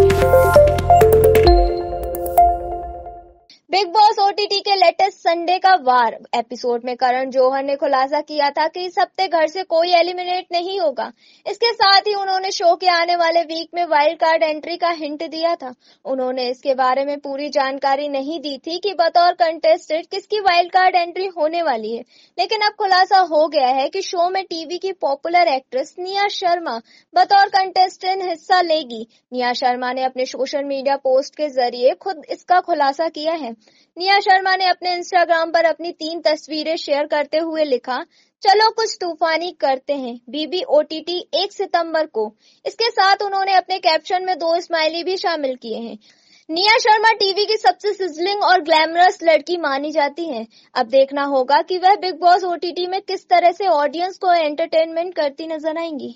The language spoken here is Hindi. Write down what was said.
Música बिग बॉस ओटीटी के लेटेस्ट संडे का वार। एपिसोड में करण जौहर ने खुलासा किया था कि इस हफ़्ते घर से कोई एलिमिनेट नहीं होगा। इसके साथ ही उन्होंने शो के आने वाले वीक में वाइल्ड कार्ड एंट्री का हिंट दिया था। उन्होंने इसके बारे में पूरी जानकारी नहीं दी थी कि बतौर कंटेस्टेंट किसकी वाइल्ड कार्ड एंट्री होने वाली है। लेकिन अब खुलासा हो गया है की शो में टीवी की पॉपुलर एक्ट्रेस निया शर्मा बतौर कंटेस्टेंट हिस्सा लेगी। निया शर्मा ने अपने सोशल मीडिया पोस्ट के ज़रिए खुद इसका खुलासा किया है। निया शर्मा ने अपने इंस्टाग्राम पर अपनी तीन तस्वीरें शेयर करते हुए लिखा, चलो कुछ तूफानी करते हैं। बीबी ओटीटी एक सितंबर को। इसके साथ उन्होंने अपने कैप्शन में दो स्माइली भी शामिल किए हैं। निया शर्मा टीवी की सबसे सिजलिंग और ग्लैमरस लड़की मानी जाती हैं। अब देखना होगा कि वह बिग बॉस ओटीटी में किस तरह से ऑडियंस को एंटरटेनमेंट करती नज़र आएँगी।